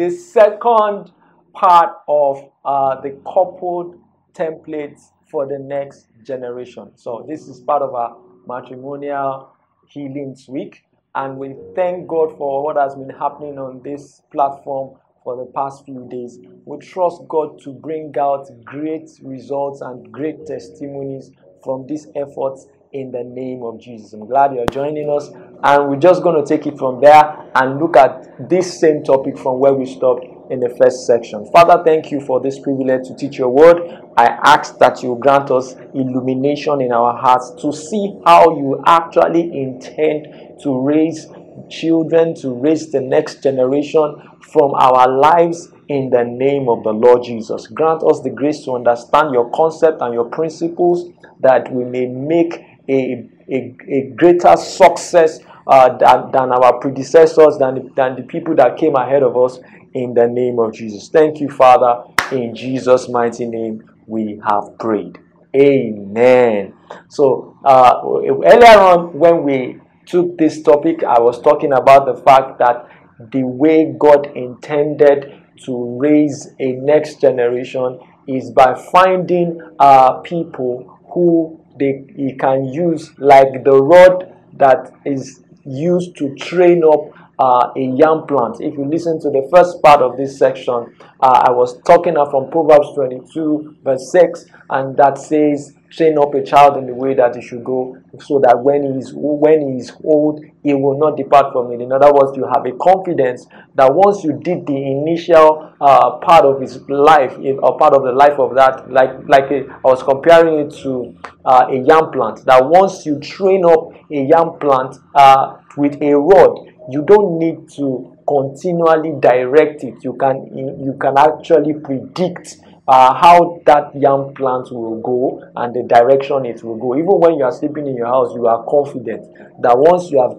the second part of uh, the coupled templates for the next generation. So this is part of our matrimonial healings week, and we thank God for what has been happening on this platform for the past few days. We trust God to bring out great results and great testimonies from these efforts in the name of Jesus. I'm glad you're joining us, and we're just going to take it from there and look at this same topic from where we stopped in the first section. Father, thank you for this privilege to teach your word. I ask that you grant us illumination in our hearts to see how you actually intend to raise children, to raise the next generation from our lives in the name of the Lord Jesus. Grant us the grace to understand your concept and your principles that we may make a, a, a greater success uh, than, than our predecessors, than, than the people that came ahead of us in the name of Jesus. Thank you, Father. In Jesus' mighty name, we have prayed. Amen. So, uh, earlier on, when we took this topic, I was talking about the fact that the way God intended to raise a next generation is by finding uh, people who they he can use like the rod that is used to train up uh, a young plant. If you listen to the first part of this section, uh, I was talking from Proverbs 22, verse 6, and that says, Train up a child in the way that he should go, so that when he is when he is old, he will not depart from it. In other words, you have a confidence that once you did the initial uh, part of his life, or part of the life of that, like like a, I was comparing it to uh, a young plant, that once you train up a young plant uh, with a rod, you don't need to continually direct it you can you can actually predict uh, how that young plant will go and the direction it will go. Even when you are sleeping in your house you are confident that once you have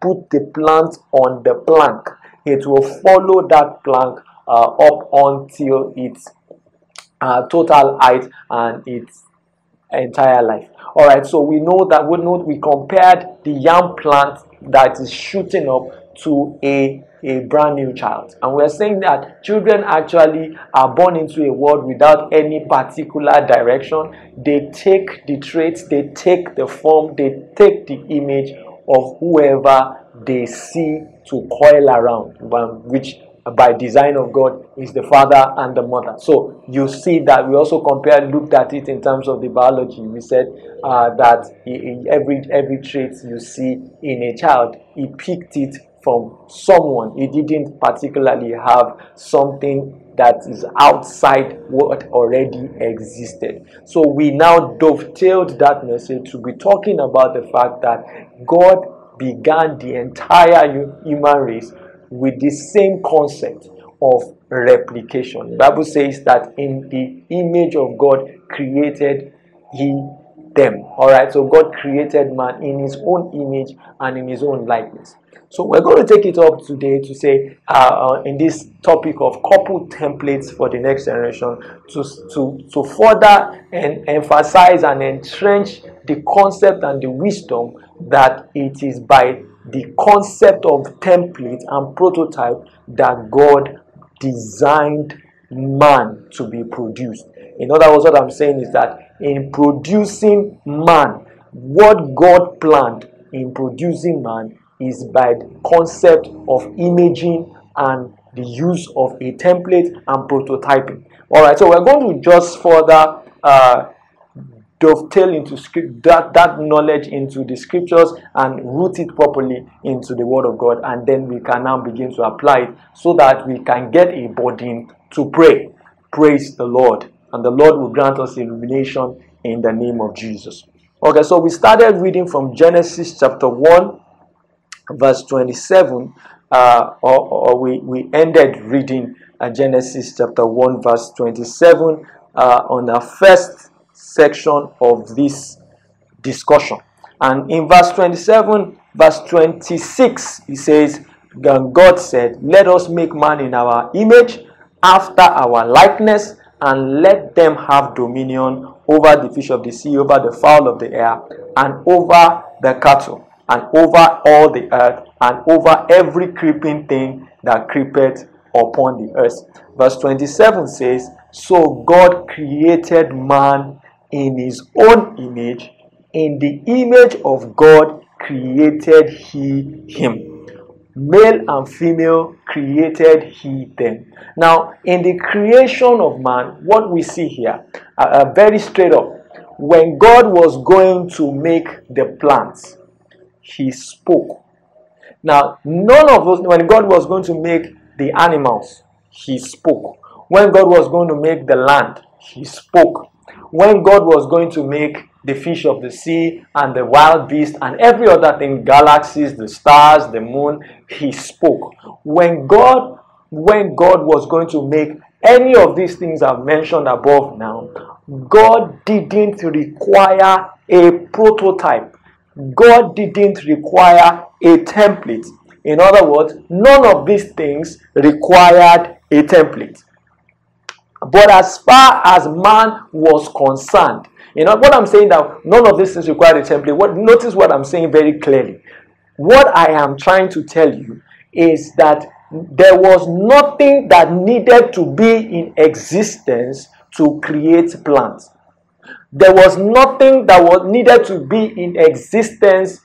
put the plant on the plank it will follow that plank uh, up until its uh, total height and its entire life. All right so we know that we know we compared the young plant that is shooting up to a a brand new child. And we're saying that children actually are born into a world without any particular direction. They take the traits, they take the form, they take the image of whoever they see to coil around, which by design of God is the father and the mother. So you see that we also compared, looked at it in terms of the biology. We said uh, that every every trait you see in a child, he picked it from someone. He didn't particularly have something that is outside what already existed. So we now dovetailed that message to be talking about the fact that God began the entire human race with the same concept of replication. The Bible says that in the image of God created he them. All right, so God created man in his own image and in his own likeness. So we're going to take it up today to say uh, in this topic of couple templates for the next generation to, to, to further and emphasize and entrench the concept and the wisdom that it is by the concept of template and prototype that God designed man to be produced. In other words, what I'm saying is that in producing man, what God planned in producing man is by the concept of imaging and the use of a template and prototyping. All right, so we're going to just further uh, dovetail into script that that knowledge into the scriptures and root it properly into the word of god and then we can now begin to apply it so that we can get a burden to pray praise the lord and the lord will grant us illumination in the name of jesus okay so we started reading from genesis chapter 1 verse 27 uh, or, or we, we ended reading uh, genesis chapter 1 verse 27 uh, on the first section of this discussion. And in verse 27, verse 26, he says, God said, Let us make man in our image, after our likeness, and let them have dominion over the fish of the sea, over the fowl of the air, and over the cattle, and over all the earth, and over every creeping thing that creepeth upon the earth. Verse 27 says, So God created man in his own image, in the image of God created he him. Male and female created he them. Now, in the creation of man, what we see here, uh, uh, very straight up, when God was going to make the plants, he spoke. Now, none of those, when God was going to make the animals, he spoke. When God was going to make the land, he spoke. When God was going to make the fish of the sea and the wild beast and every other thing, galaxies, the stars, the moon, he spoke. When God when God was going to make any of these things I've mentioned above now, God didn't require a prototype. God didn't require a template. In other words, none of these things required a template. But as far as man was concerned, you know what I'm saying that none of these things required a template. What notice what I'm saying very clearly. What I am trying to tell you is that there was nothing that needed to be in existence to create plants. There was nothing that was needed to be in existence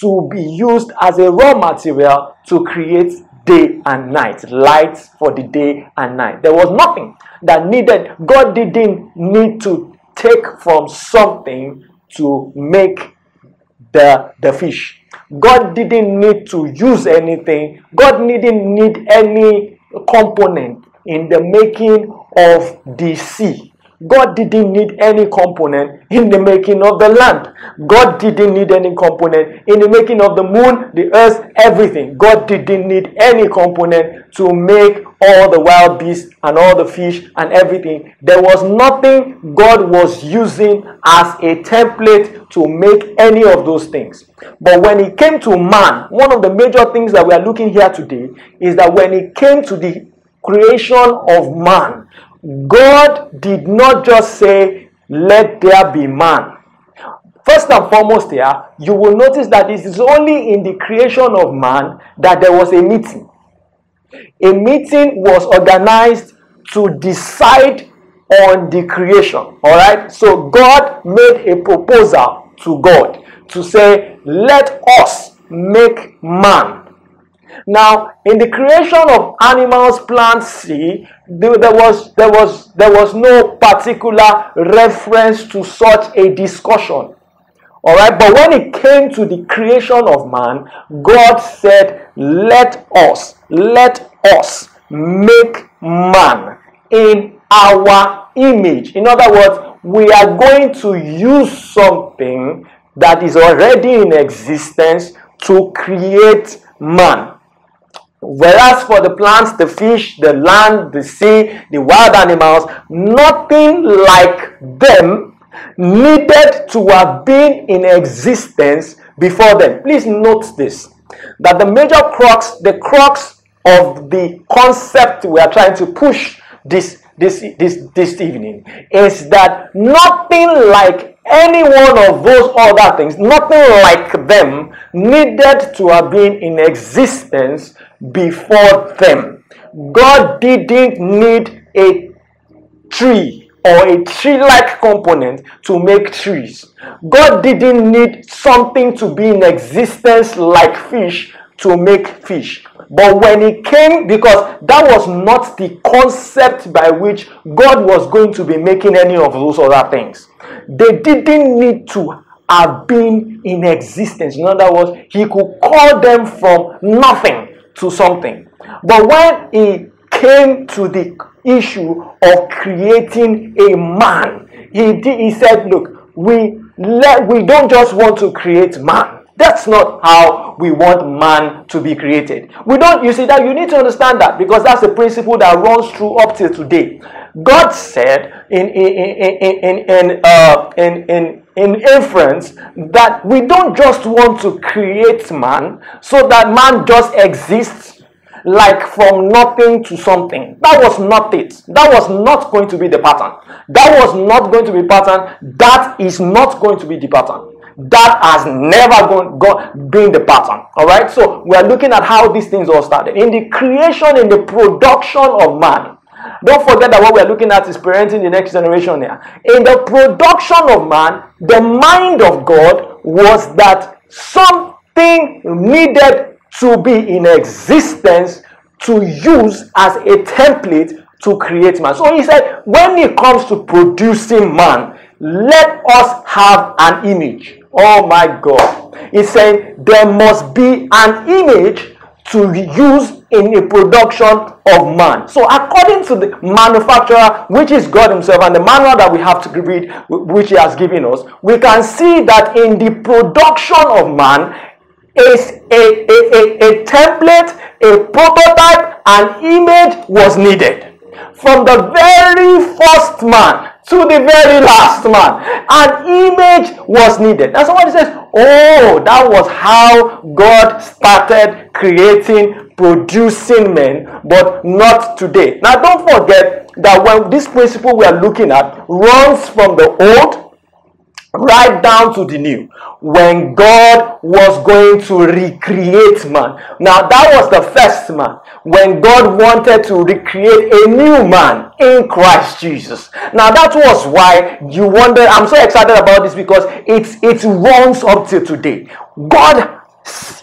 to be used as a raw material to create day and night, lights for the day and night. There was nothing that needed, God didn't need to take from something to make the, the fish. God didn't need to use anything. God didn't need any component in the making of the sea. God didn't need any component in the making of the land. God didn't need any component in the making of the moon, the earth, everything. God didn't need any component to make all the wild beasts and all the fish and everything. There was nothing God was using as a template to make any of those things. But when it came to man, one of the major things that we are looking here today is that when it came to the creation of man, God did not just say, Let there be man. First and foremost, here, you will notice that it is only in the creation of man that there was a meeting. A meeting was organized to decide on the creation. All right. So God made a proposal to God to say, Let us make man now, in the creation of animals, plants, sea, there was there was there was no particular reference to such a discussion. All right, but when it came to the creation of man, God said, "Let us, let us make man in our image." In other words, we are going to use something that is already in existence to create man. Whereas for the plants, the fish, the land, the sea, the wild animals, nothing like them needed to have been in existence before them. Please note this that the major crux, the crux of the concept we are trying to push this this this this evening is that nothing like any one of those other things, nothing like them, needed to have been in existence before them. God didn't need a tree or a tree like component to make trees. God didn't need something to be in existence like fish to make fish. But when it came, because that was not the concept by which God was going to be making any of those other things. They didn't need to have been in existence. In other words, he could call them from nothing to something. But when he came to the issue of creating a man, he, did, he said, Look, we, let, we don't just want to create man. That's not how we want man to be created. We don't, you see, that you need to understand that because that's the principle that runs through up till today. God said in, in, in, in, in, uh, in, in, in inference that we don't just want to create man so that man just exists like from nothing to something. That was not it. That was not going to be the pattern. That was not going to be pattern. That is not going to be the pattern. That has never gone, gone, been the pattern. All right. So we are looking at how these things all started in the creation, in the production of man. Don't forget that what we are looking at is parenting the next generation here. In the production of man, the mind of God was that something needed to be in existence to use as a template to create man. So he said, when it comes to producing man, let us have an image. Oh my God. He said, there must be an image to use in a production of man. So, according to the manufacturer, which is God Himself, and the manual that we have to read, which He has given us, we can see that in the production of man is a, a, a, a template, a prototype, an image was needed. From the very first man to the very last man, an image was needed. And somebody says, Oh, that was how God started creating, producing men, but not today. Now, don't forget that when this principle we are looking at runs from the old right down to the new when God was going to recreate man. Now, that was the first man when God wanted to recreate a new man in Christ Jesus. Now, that was why you wonder. I'm so excited about this because it's it runs up to today. God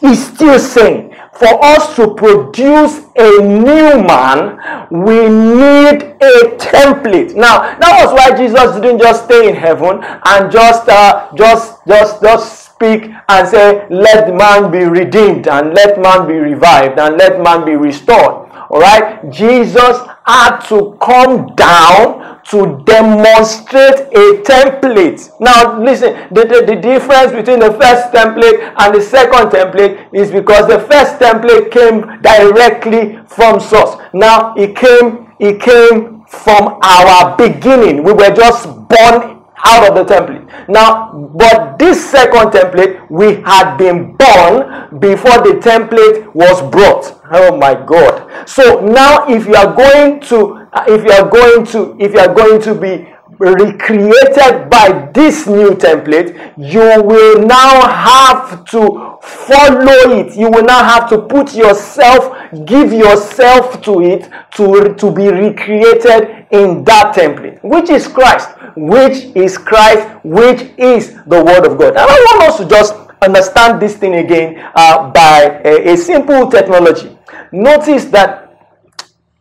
is still saying for us to produce a new man, we need a template. Now, that was why Jesus didn't just stay in heaven and just, uh, just, just, just speak and say, "Let man be redeemed, and let man be revived, and let man be restored." All right, Jesus had to come down to demonstrate a template. Now, listen, the, the, the, difference between the first template and the second template is because the first template came directly from source. Now, it came, it came from our beginning. We were just born out of the template. Now, but this second template, we had been born before the template was brought. Oh my God. So now if you are going to uh, if you are going to if you are going to be recreated by this new template, you will now have to follow it. You will now have to put yourself, give yourself to it to, to be recreated in that template, which is Christ, which is Christ, which is the Word of God. And I want us to just understand this thing again uh, by a, a, simple technology. Notice that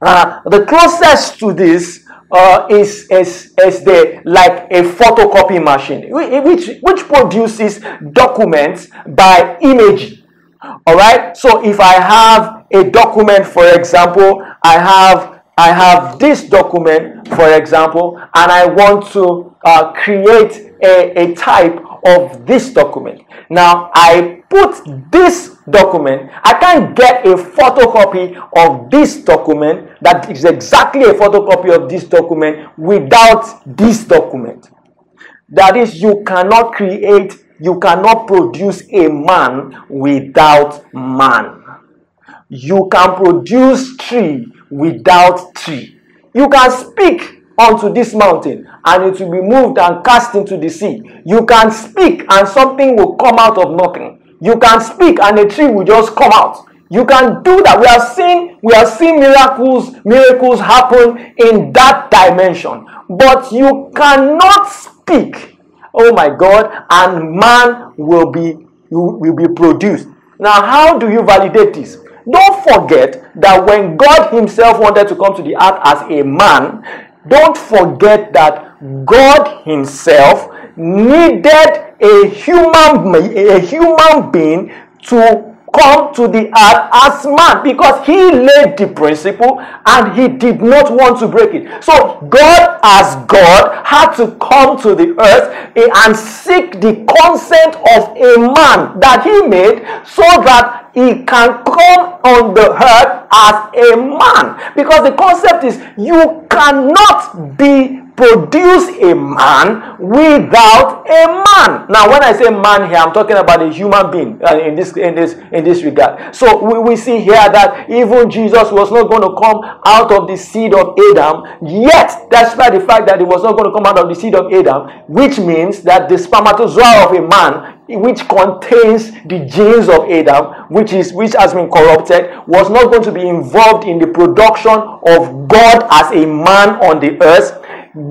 uh, the closest to this uh, is, is, is the, like a photocopy machine, which, which produces documents by image. All right. So if I have a document, for example, I have I have this document, for example, and I want to uh, create a, a type of this document. Now I put this document, I can't get a photocopy of this document that is exactly a photocopy of this document without this document. That is, you cannot create, you cannot produce a man without man. You can produce tree without tree. You can speak onto this mountain and it will be moved and cast into the sea. You can speak and something will come out of nothing. You can speak and a tree will just come out. You can do that. We are seeing we are seeing miracles miracles happen in that dimension. But you cannot speak. Oh my God, and man will be will be produced. Now, how do you validate this? Don't forget that when God Himself wanted to come to the earth as a man, don't forget that God Himself needed a human, a human being to come to the earth as man because he laid the principle and he did not want to break it. So God as God had to come to the earth and seek the consent of a man that he made so that he can come on the earth as a man because the concept is you cannot be produce a man without a man. Now, when I say man here, I'm talking about a human being uh, in this in this in this regard. So we, we see here that even Jesus was not going to come out of the seed of Adam. Yet, despite the fact that he was not going to come out of the seed of Adam, which means that the spermatozoa of a man which contains the genes of Adam, which is which has been corrupted, was not going to be involved in the production of God as a man on the earth.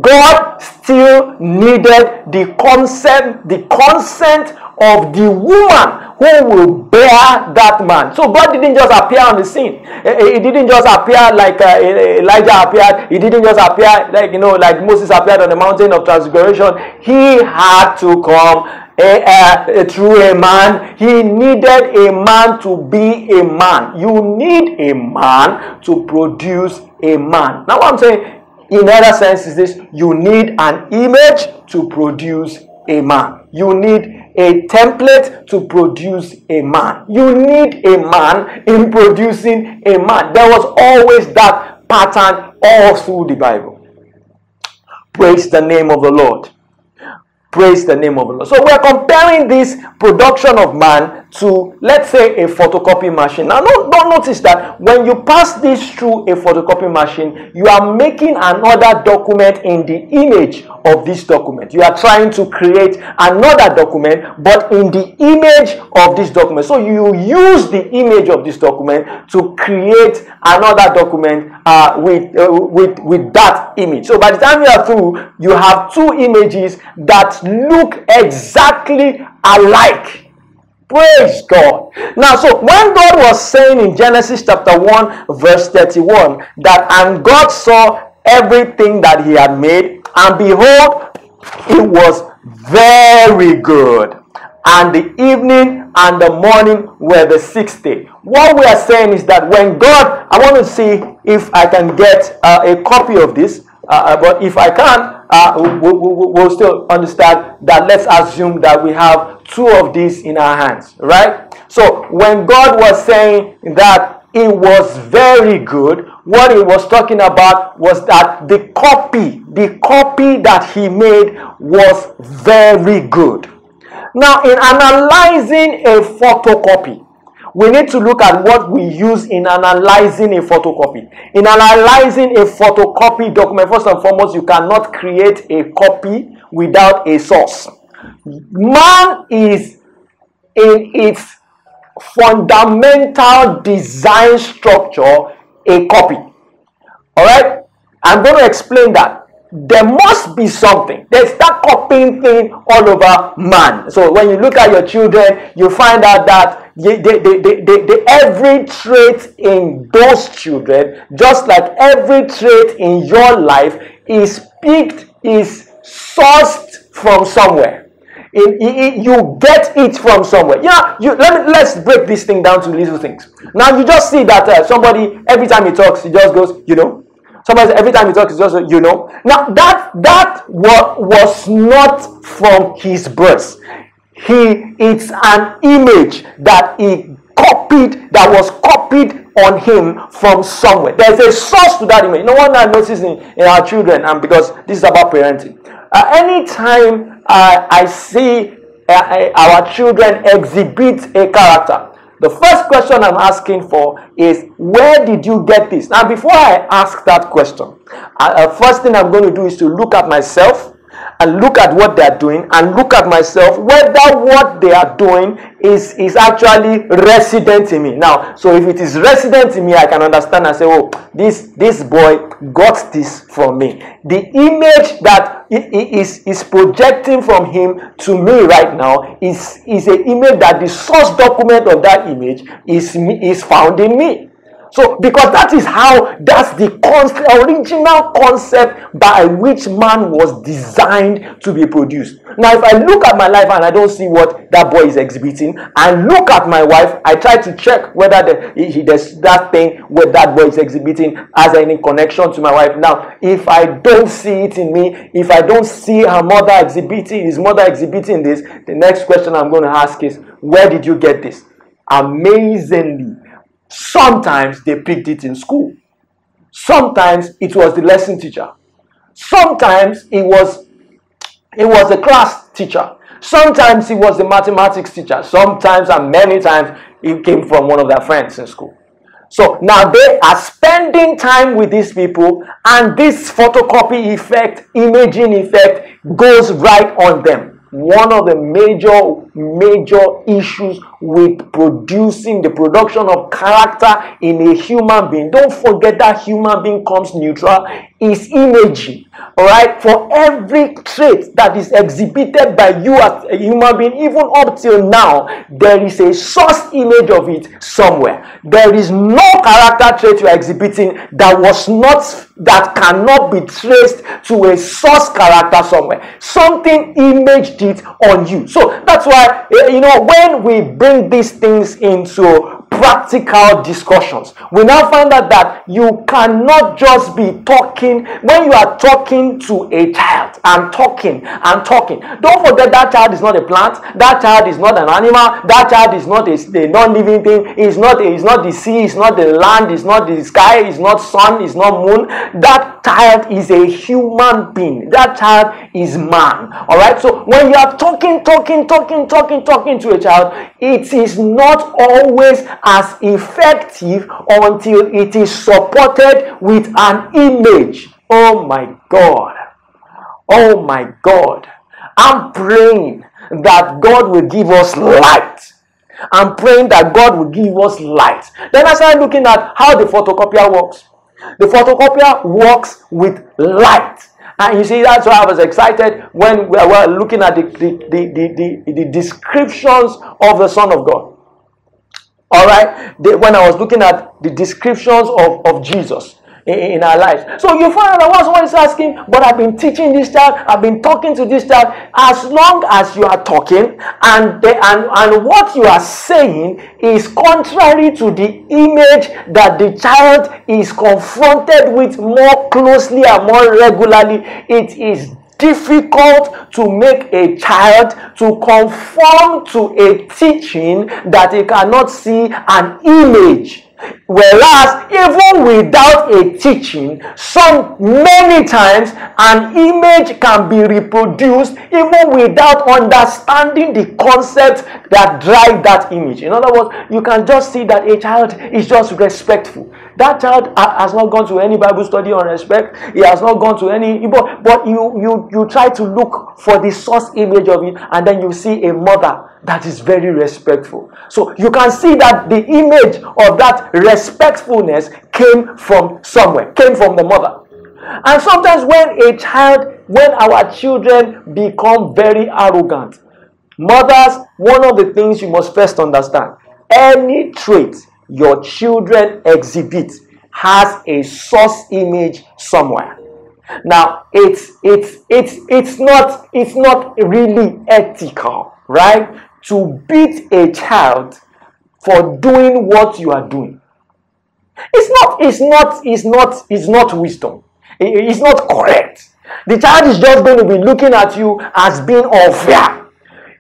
God still needed the consent, the consent of the woman who will bear that man. So God didn't just appear on the scene. Eh, eh, he didn't just appear like uh, eh, Elijah appeared. He didn't just appear like you know like Moses appeared on the mountain of transfiguration. He had to come a, through a man. He needed a man to be a man. You need a man to produce a man. Now, what I'm saying, in other sense, is this you need an image to produce a man. You need a template to produce a man. You need a man in producing a man. There was always that pattern all through the Bible. Praise the name of the Lord. Praise the name of the Lord. So we're comparing this production of man to, let's say, a photocopy machine. Now, don't, don't notice that when you pass this through a photocopy machine, you are making another document in the image of this document. You are trying to create another document, but in the image of this document. So you use the image of this document to create another document uh, with, uh, with, with that image. So by the time you are through, you have two images that look exactly alike. Praise God. Now, so when God was saying in Genesis chapter 1, verse 31, that and God saw everything that he had made, and behold, it was very good. And the evening and the morning were the sixth day. What we are saying is that when God, I want to see if I can get uh, a copy of this, uh, uh but if I can't, uh, we, we, we'll still understand that let's assume that we have two of these in our hands, right? So when God was saying that it was very good, what he was talking about was that the copy, the copy that he made was very good. Now, in analyzing a photocopy, we need to look at what we use in analyzing a photocopy. In analyzing a photocopy document, first and foremost, you cannot create a copy without a source. Man is in its fundamental design structure a copy. All right? I'm going to explain that there must be something. There's that copying thing all over man. So when you look at your children, you find out that they, they, they, they, they, every trait in those children, just like every trait in your life, is picked, is sourced from somewhere. You get it from somewhere. Yeah, you, let me, let's break this thing down to little things. Now you just see that uh, somebody every time he talks, he just goes, you know, Somebody every time he talks, he just you know. Now that that what was not from his birth. He it's an image that he copied that was copied on him from somewhere. There's a source to that image. No one notices in, in our children, and because this is about parenting. Uh, anytime uh, I see uh, uh our children exhibit a character, the first question I'm asking for is where did you get this? Now, before I ask that question, uh, first thing I'm going to do is to look at myself and look at what they're doing and look at myself whether what they are doing is is actually resident in me. Now so if it is resident in me i can understand and say oh this this boy got this from me. The image that is is projecting from him to me right now is is an image that the source document of that image is is found in me so, because that is how, that's the concept, original concept by which man was designed to be produced. Now, if I look at my life and I don't see what that boy is exhibiting, and look at my wife, I try to check whether the, he, there's that thing what that boy is exhibiting has any connection to my wife. Now, if I don't see it in me, if I don't see her mother exhibiting, his mother exhibiting this, the next question I'm going to ask is, where did you get this? Amazingly, Sometimes they picked it in school. Sometimes it was the lesson teacher. Sometimes it was it was the class teacher. Sometimes it was the mathematics teacher. Sometimes and many times it came from one of their friends in school. So now they are spending time with these people, and this photocopy effect, imaging effect goes right on them. One of the major major issues with producing the production of character in a human being. Don't forget that human being comes neutral is imaging. All right, for every trait that is exhibited by you as a human being, even up till now, there is a source image of it somewhere. There is no character trait you are exhibiting that was not that cannot be traced to a source character somewhere. Something imaged it on you. So that's why Eh, you know when we bring these things into practical discussions. We now find out that you cannot just be talking when you are talking to a child and talking and talking. Don't forget that child is not a plant, that child is not an animal, that child is not a, a non-living thing, it's not it's not the sea, it's not the land, it's not the sky, it's not sun, it's not moon. That child is a human being. That child is man. All right. So when you are talking, talking, talking, talking, talking to a child, it is not always as effective until it is supported with an image. Oh my God. Oh my God. I'm praying that God will give us light. I'm praying that God will give us light. Then I started looking at how the photocopier works. The photocopier works with light. And you see, that's why I was excited when we were looking at the, the, the, the, the descriptions of the Son of God. All right, the, when I was looking at the descriptions of, of Jesus in, our lives. So you find out that someone is asking, but I've been teaching this child, I've been talking to this child. As long as you are talking and, the, and, and what you are saying is contrary to the image that the child is confronted with more closely and more regularly, it is difficult to make a child to conform to a teaching that he cannot see an image Whereas, even without a teaching, some many times an image can be reproduced even without understanding the concept that drive that image. In other words, you can just see that a child is just respectful. That child has not gone to any Bible study on respect. He has not gone to any, but, but you, you, you try to look for the source image of it, and then you see a mother that is very respectful. So you can see that the image of that respectfulness came from somewhere, came from the mother. And sometimes when a child, when our children become very arrogant, mothers, one of the things you must first understand any trait your children exhibit has a source image somewhere. Now, it's it's it's it's not it's not really ethical, right? to beat a child for doing what you are doing. It's not, it's not, it's not, it's not wisdom. It's not correct. The child is just going to be looking at you as being unfair.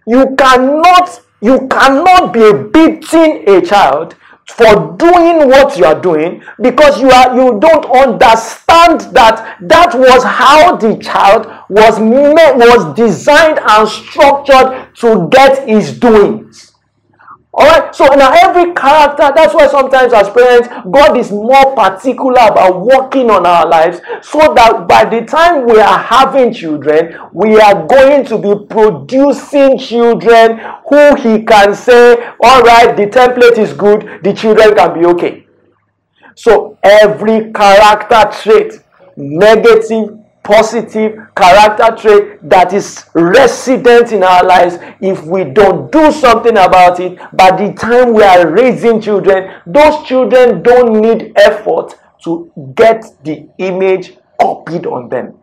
You cannot, you cannot be beating a child for doing what you are doing because you are you don't understand that that was how the child was made, was designed and structured to get his doings all right, so now every character, that's why sometimes as parents, God is more particular about working on our lives so that by the time we are having children, we are going to be producing children who He can say, All right, the template is good, the children can be okay. So every character trait, negative, positive character trait that is resident in our lives. If we don't do something about it by the time we are raising children those children don't need effort to get the image copied on them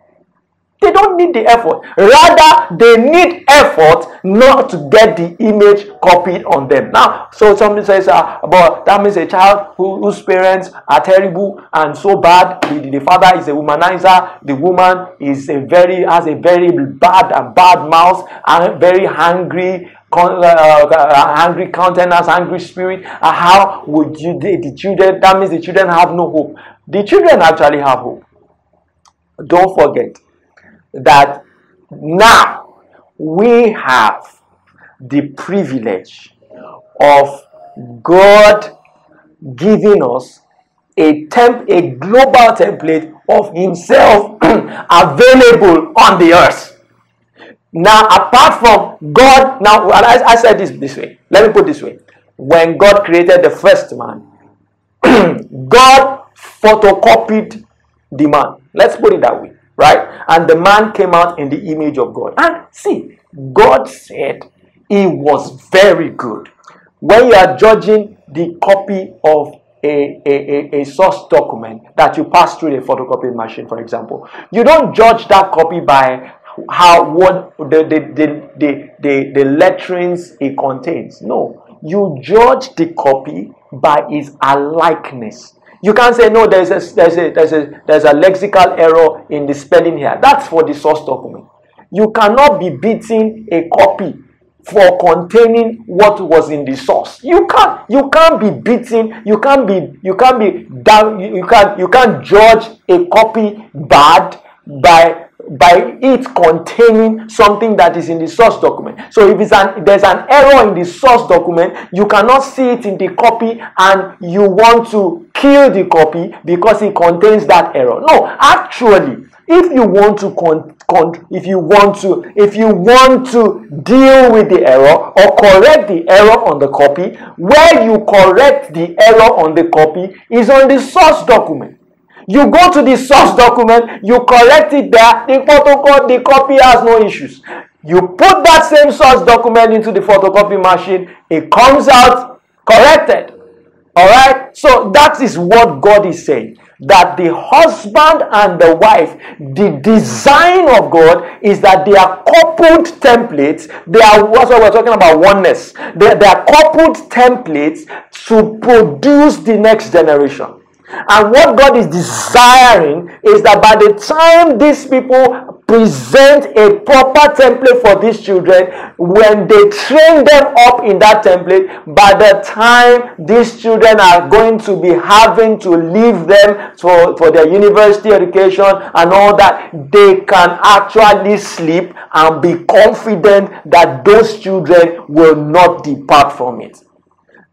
they don't need the effort. Rather, they need effort not to get the image copied on them. Now, so somebody says, uh, but that means a child who, whose parents are terrible and so bad. The, the father is a womanizer. The woman is a very has a very bad and bad mouth and very hungry uh, uh, angry countenance, angry spirit. Uh, how would you, the, the children, that means the children have no hope. The children actually have hope. Don't forget, that now we have the privilege of God giving us a temp a global template of himself available on the earth Now, apart from God, now I, I said this this way. Let me put this way. When God created the first man, God photocopied the man. Let's put it that way, right? And the man came out in the image of God. And see, God said it was very good. When you are judging the copy of a, a, a, a, source document that you pass through the photocopy machine, for example, you don't judge that copy by how what the the, the, the, the, the letterings it contains. No. You judge the copy by its likeness. You can't say no. There's a there's a there's a there's a lexical error in the spelling here. That's for the source document. You cannot be beating a copy for containing what was in the source. You can't you can't be beating, you can't be you can't be down you can't you can't judge a copy bad by by it containing something that is in the source document. So if an there's an error in the source document, you cannot see it in the copy and you want to kill the copy because it contains that error. No, actually, if you want to con, con, if you want to if you want to deal with the error or correct the error on the copy, where you correct the error on the copy is on the source document. You go to the source document, you correct it there, the photocopy, the copy has no issues. You put that same source document into the photocopy machine, it comes out corrected. All right? So that is what God is saying. That the husband and the wife, the design of God is that they are coupled templates. They are what we're talking about oneness. They, they are coupled templates to produce the next generation. And what God is desiring is that by the time these people present a proper template for these children, when they train them up in that template, by the time these children are going to be having to leave them for, for their university education and all that, they can actually sleep and be confident that those children will not depart from it.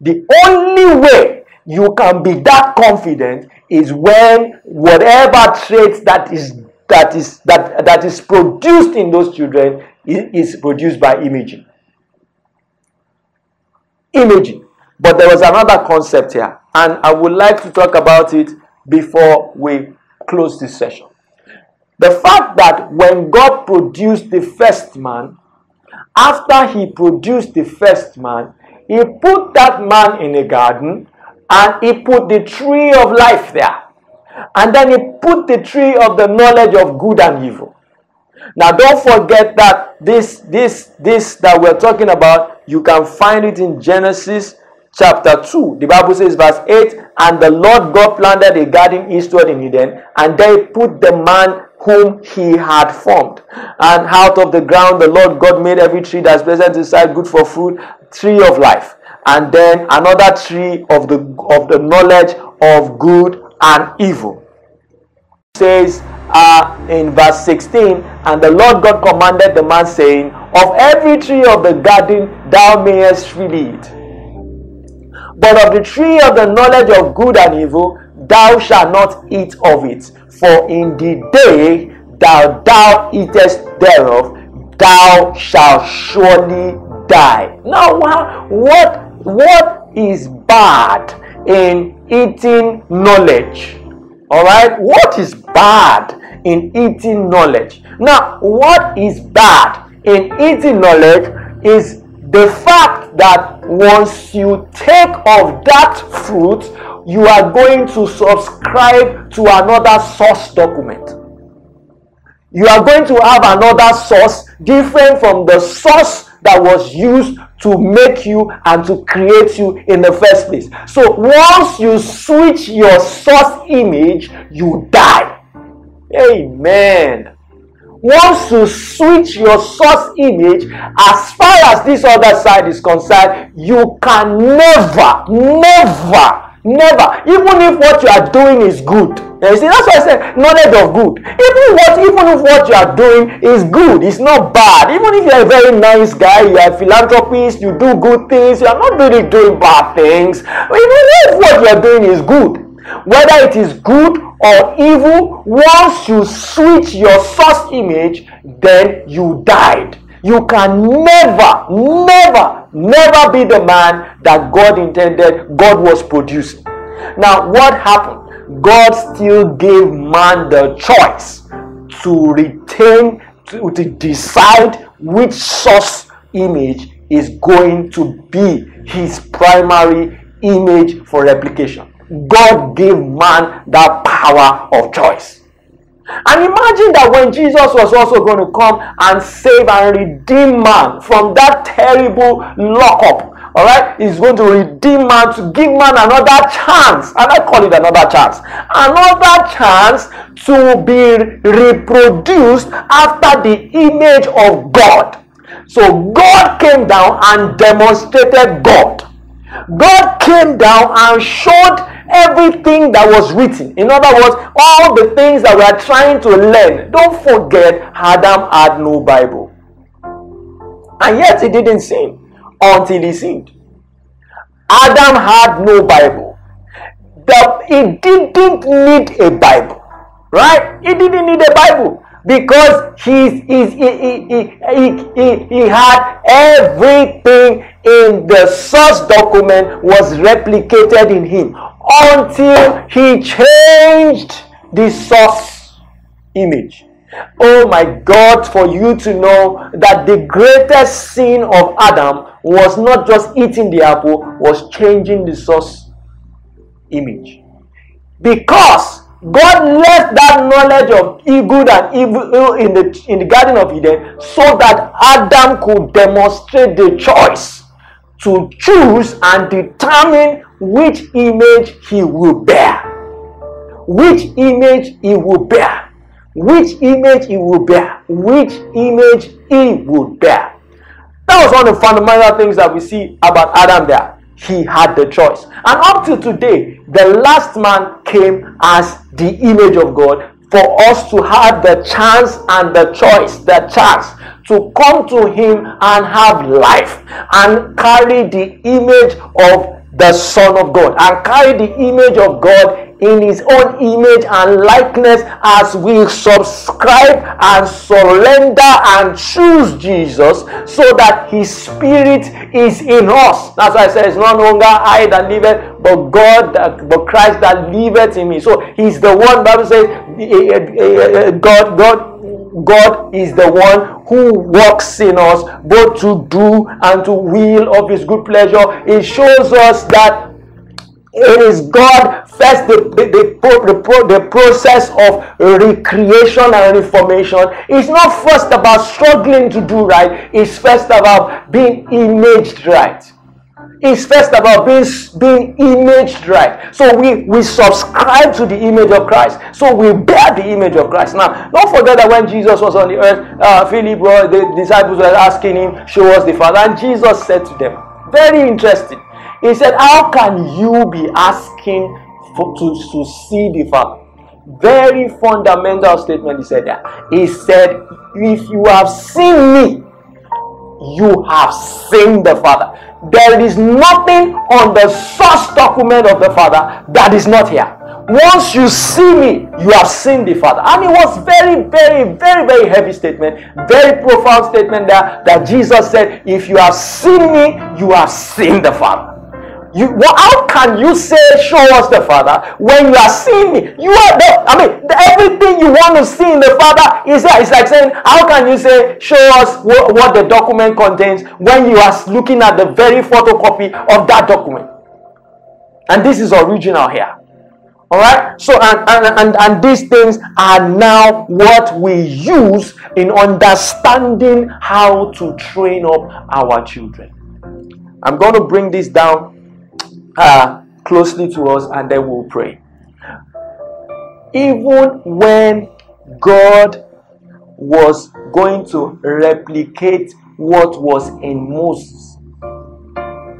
The only way you can be that confident is when whatever traits that is that is that that is produced in those children is, produced by imaging. Imaging. But there was another concept here and i would like to talk about it before we close this session. The fact that when god produced the first man after he produced the first man he put that man in a garden and he put the tree of life there. And then he put the tree of the knowledge of good and evil. Now don't forget that this this this that we're talking about, you can find it in Genesis chapter 2. The Bible says verse 8, and the Lord God planted a garden eastward in Eden, and they put the man whom he had formed. And out of the ground the Lord God made every tree that's pleasant inside, good for food, tree of life and then another tree of the of the knowledge of good and evil. It says uh, in verse 16 and the lord god commanded the man saying of every tree of the garden thou mayest freely eat but of the tree of the knowledge of good and evil thou shalt not eat of it. For in the day thou thou eatest thereof thou shalt surely die now what what is bad in eating knowledge? All right, what is bad in eating knowledge? Now, what is bad in eating knowledge is the fact that once you take of that fruit, you are going to subscribe to another source document. You are going to have another source different from the source that was used to make you and to create you in the first place. So once you switch your source image, you die. Amen. Once you switch your source image, as far as this other side is concerned, you can never, never Never. Even if what you are doing is good. You see, that's why I said knowledge of good. Even what even if what you are doing is good, it's not bad. Even if you're a very nice guy, you're a philanthropist, you do good things, you are not really doing bad things. Even if what you are doing is good, whether it is good or evil, once you switch your source image, then you died. You can never, never, never be the man that God intended, God was producing. Now, what happened? God still gave man the choice to retain, to, to decide which source image is going to be his primary image for replication. God gave man that power of choice. And imagine that when Jesus was also going to come and save and redeem man from that terrible lockup, all right, he's going to redeem man to give man another chance, and I call it another chance, another chance to be reproduced after the image of God. So God came down and demonstrated God. God came down and showed everything that was written. In other words, all the things that we are trying to learn. Don't forget, Adam had no Bible. And yet he didn't sin until he sinned. Adam had no Bible. The, he didn't need a Bible. Right? He didn't need a Bible because he's, he's, he, he, he, he, he had everything in the source document was replicated in him until he changed the source image. Oh my God, for you to know that the greatest sin of Adam was not just eating the apple, was changing the source image. Because God left that knowledge of good and evil in the, in the Garden of Eden so that Adam could demonstrate the choice to choose and determine which image he will bear. Which image he will bear. Which image he will bear. Which image he will bear. That was one of the fundamental things that we see about Adam there he had the choice. And up to today, the last man came as the image of God for us to have the chance and the choice, the chance to come to him and have life and carry the image of the Son of God and carry the image of God in his own image and likeness as we subscribe and surrender and choose Jesus so that his spirit is in us. That's why I say it's no longer I that liveth, but God, that, but Christ that liveth in me. So he's the one, Bible says, eh, eh, eh, God, God, God is the one who works in us both to do and to will of his good pleasure. It shows us that it is God first the, the, the, the, process of recreation and reformation. It's not first about struggling to do right, it's first about being imaged right. It's first about being, being imaged right. So we, we subscribe to the image of Christ. So we bear the image of Christ. Now, don't forget that when Jesus was on the earth, uh, Philip, the disciples were asking him, Show us the Father. And Jesus said to them, Very interesting. He said, How can you be asking for, to, to see the Father? Very fundamental statement he said that. He said, If you have seen me, you have seen the Father. There is nothing on the source document of the Father that is not here. Once you see me, you have seen the Father. And it was very, very, very, very heavy statement, very profound statement there that Jesus said, If you have seen me, you have seen the Father. You, how can you say, show us the Father when you are seeing me? You are there. I mean, the, everything you want to see in the Father is there. It's like saying, how can you say, show us what, what the document contains when you are looking at the very photocopy of that document? And this is original here. All right. So, and, and, and, and these things are now what we use in understanding how to train up our children. I'm going to bring this down uh, closely to us and then we'll pray. Even when God was going to replicate what was in Moses.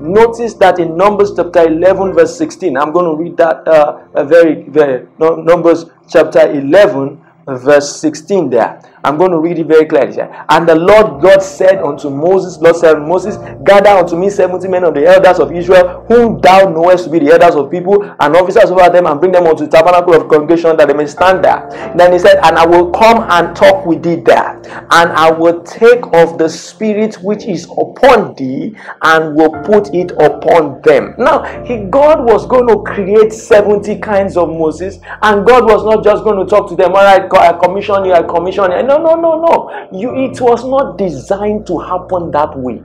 Notice that in Numbers chapter 11, verse 16, I'm going to read that uh, very, very, Numbers chapter 11, verse 16 there. I'm going to read it very clearly. And the Lord God said unto Moses, Lord said Moses, gather unto me seventy men of the elders of Israel, whom thou knowest to be the elders of people, and officers over them, and bring them unto the tabernacle of congregation that they may stand there. Then he said, And I will come and talk with thee there, and I will take of the spirit which is upon thee, and will put it upon them. Now, he, God was going to create 70 kinds of Moses, and God was not just going to talk to them, all right, I commission you, I commission you. No, no, no, no. No. You, it was not designed to happen that way.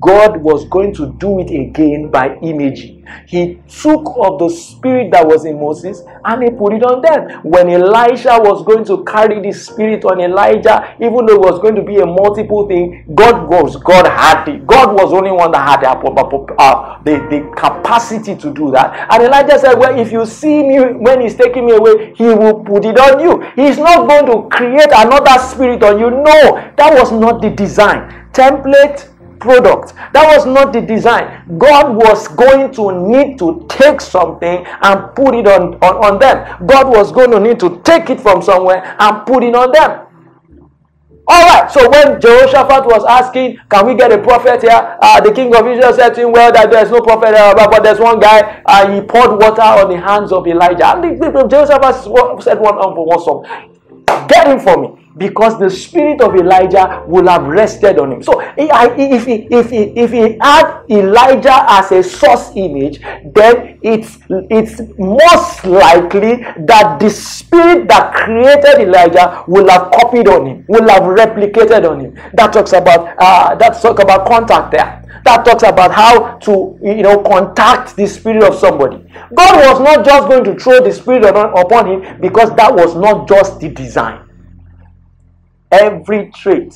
God was going to do it again by imaging. He took of the spirit that was in Moses and he put it on them. When Elijah was going to carry the spirit on Elijah, even though it was going to be a multiple thing, God was God had it. God was only one that had the, uh, the, the capacity to do that. And Elijah said, Well, if you see me when he's taking me away, he will put it on you. He's not going to create another spirit on you. No, that was not the design. Template product. That was not the design. God was going to need to take something and put it on, on, on them. God was going to need to take it from somewhere and put it on them. All right. So when Jehoshaphat was asking, "Can we get a prophet here?" Uh, the king of Israel said to him, "Well, that there's no prophet here, but there's one guy. Uh, he poured water on the hands of Elijah." And the, the, Jehoshaphat said one song, "Get him for me." because the spirit of Elijah will have rested on him. So if he, if he, if he had Elijah as a source image, then it's, it's most likely that the spirit that created Elijah will have copied on him, will have replicated on him. That talks about uh, that talk about contact there. That talks about how to you know contact the spirit of somebody. God was not just going to throw the spirit upon him because that was not just the design. Every trait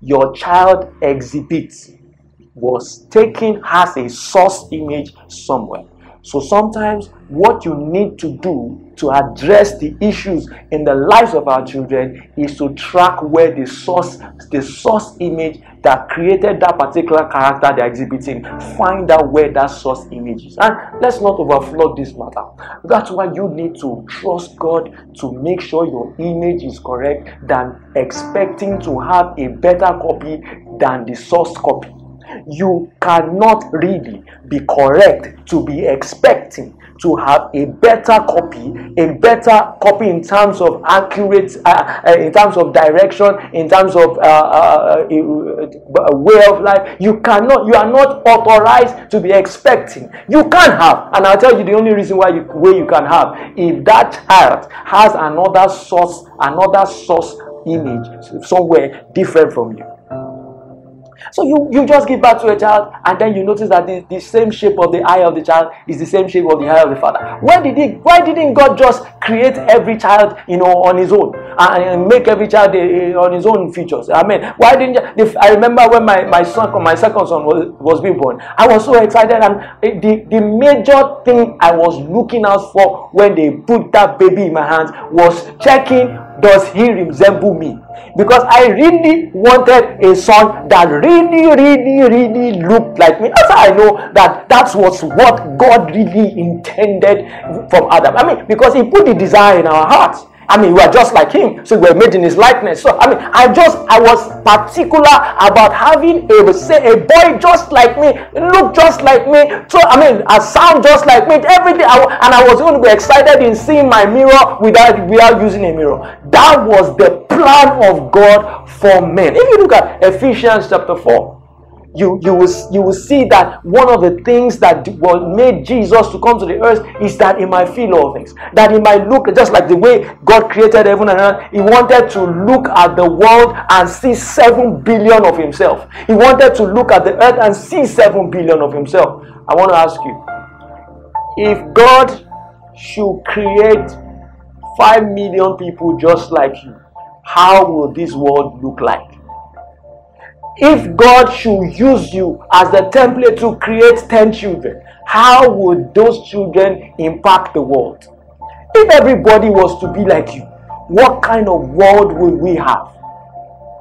your child exhibits was taken as a source image somewhere. So sometimes what you need to do to address the issues in the lives of our children is to track where the source the source image that created that particular character they're exhibiting find out where that source image is. And let's not overflow this matter. That's why you need to trust god to make sure your image is correct than expecting to have a better copy than the source copy you cannot really be correct to be expecting to have a better copy, a better copy in terms of accurate, uh, uh, in terms of direction, in terms of uh, uh, uh way of life. You cannot, you are not authorized to be expecting. You can have, and I'll tell you the only reason why you, you can have, if that child has another source, another source image somewhere different from you. So you, you just give birth to a child and then you notice that the, the same shape of the eye of the child is the same shape of the eye of the father. Why did he why didn't God just create every child, you know, on his own and, make every child eh, eh, on his own features? I mean, why didn't you, I remember when my, my son my second son was, was being born, I was so excited and eh, the, the major thing I was looking out for when they put that baby in my hands was checking does he resemble me? Because I really wanted a son that really, really, really looked like me. That's how I know that that's what what God really intended from Adam. I mean, because He put the desire in our hearts. I mean, we are just like him, so we are made in his likeness. So, I mean, I just, I was particular about having a, say, a boy just like me, look just like me. So, I mean, a sound just like me, everything. I, and I was going to be excited in seeing my mirror without, without using a mirror. That was the plan of God for men. If you look at Ephesians chapter 4, you you will you will see that one of the things that made Jesus to come to the earth is that he might feel all things, that he might look just like the way God created heaven and earth. He wanted to look at the world and see seven billion of himself. He wanted to look at the earth and see seven billion of himself. I want to ask you, if God should create five million people just like you, how will this world look like? If God should use you as the template to create 10 children, how would those children impact the world? If everybody was to be like you, what kind of world would we have?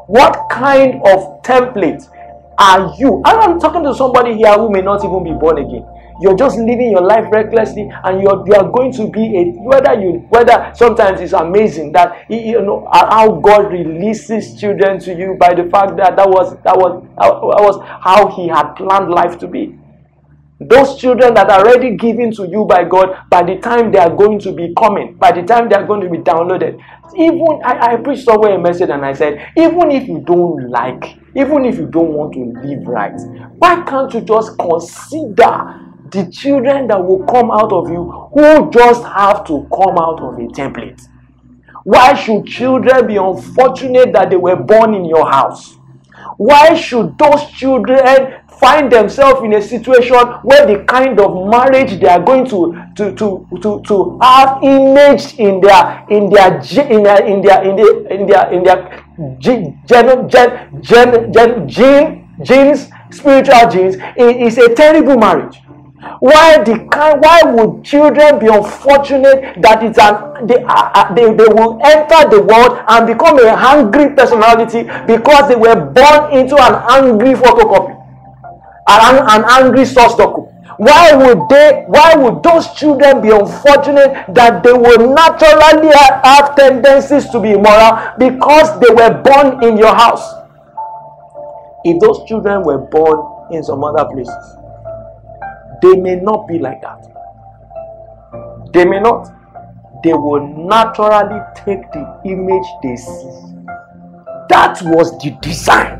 What kind of template are you? I'm talking to somebody here who may not even be born again. You're just living your life recklessly, and you're you are going to be a whether you whether sometimes it's amazing that you know how God releases children to you by the fact that that was that was that was how He had planned life to be. Those children that are already given to you by God, by the time they are going to be coming, by the time they are going to be downloaded, even I, I preached somewhere a message and I said, even if you don't like, even if you don't want to live right, why can't you just consider the children that will come out of you who just have to come out of a template? Why should children be unfortunate that they were born in your house? Why should those children find themselves in a situation where the kind of marriage they are going to to to to, to have imaged in their in their in their in their in their in their in their gen, gen, gen, gen, gen, genes spiritual genes is a terrible marriage why the kind why would children be unfortunate that it's an they, uh, they they will enter the world and become a hungry personality because they were born into an angry photocopy an, an angry source document? Why would they why would those children be unfortunate that they will naturally have tendencies to be immoral because they were born in your house? If those children were born in some other places they may not be like that they may not they will naturally take the image they see that was the design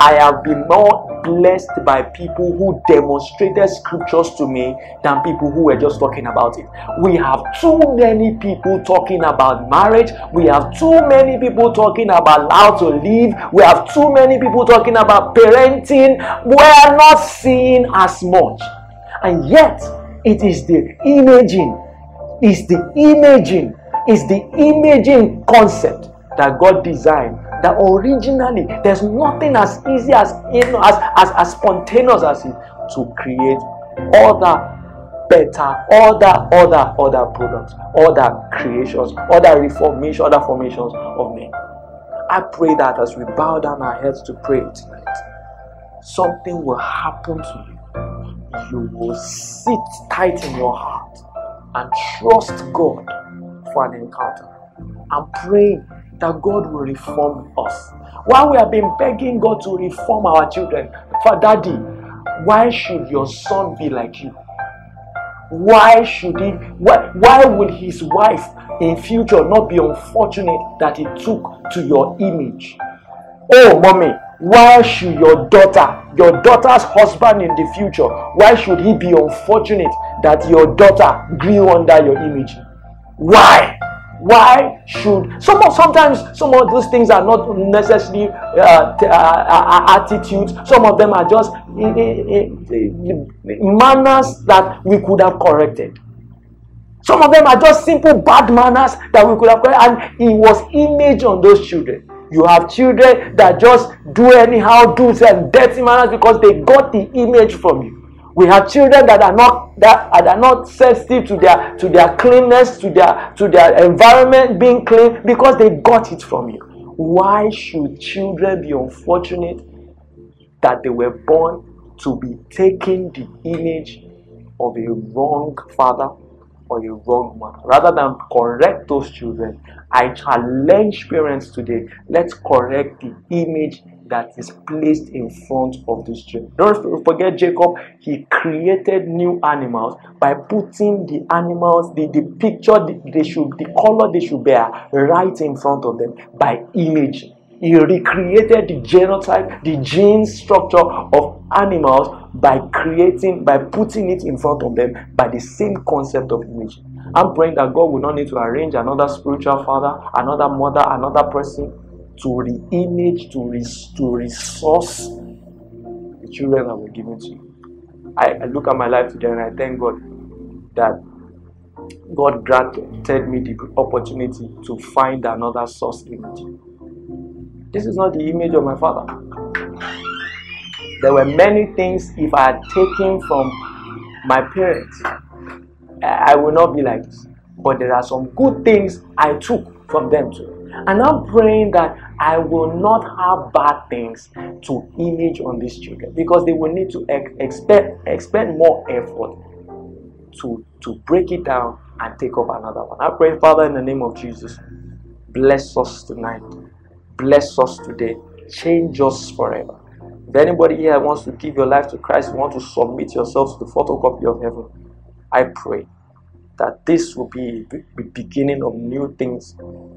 I have been more blessed by people who demonstrated scriptures to me than people who were just talking about it. We have too many people talking about marriage. We have too many people talking about how to live. We have too many people talking about parenting. We are not seeing as much. And yet, it is the imaging, is the imaging, is the imaging concept that God designed that originally there's nothing as easy as you as, as, as spontaneous as it to create other better other other other products other creations other reformation other formations of men. I pray that as we bow down our heads to pray tonight something will happen to you you will sit tight in your heart and trust god for an encounter i'm praying that God will reform us. While we have been begging God to reform our children, for daddy, why should your son be like you? Why should he why, why would his wife in future not be unfortunate that he took to your image? Oh mommy, why should your daughter, your daughter's husband in the future, why should he be unfortunate that your daughter grew under your image? Why? why should some of sometimes some of those things are not necessarily uh, uh, uh, attitudes some of them are just manners that we could have corrected some of them are just simple bad manners that we could have corrected and it was image on those children you have children that just do anyhow do some dirty manners because they got the image from you we have children that are not that are not sensitive to their to their cleanness, to their to their environment being clean because they got it from you. Why should children be unfortunate that they were born to be taking the image of a wrong father or a wrong mother? Rather than correct those children, I challenge parents today. Let's correct the image that is placed in front of this children. Don't forget Jacob, he created new animals by putting the animals, the, the picture they should, the color they should bear right in front of them by imaging. He recreated the genotype, the gene structure of animals by creating, by putting it in front of them by the same concept of image. I'm praying that God will not need to arrange another spiritual father, another mother, another person to re-image, to, res- to resource the children that were given to you. I, I look at my life today and I thank God that God granted me the opportunity to find another source image. This is not the image of my father. There were many things if I had taken from my parents, I will not be like this. But there are some good things I took from them too. And I'm praying that I will not have bad things to image on these children because they will need to ex- expect expend more effort to to break it down and take up another one. I pray, Father, in the name of Jesus, bless us tonight, bless us today, change us forever. If anybody here wants to give your life to Christ, you want to submit yourself to the photocopy of heaven, I pray that this will be the beginning of new things.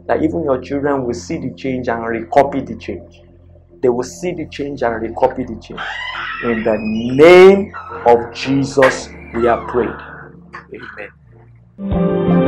That even your children will see the change and recopy the change. They will see the change and recopy the change. In the name of Jesus, we are prayed. Amen.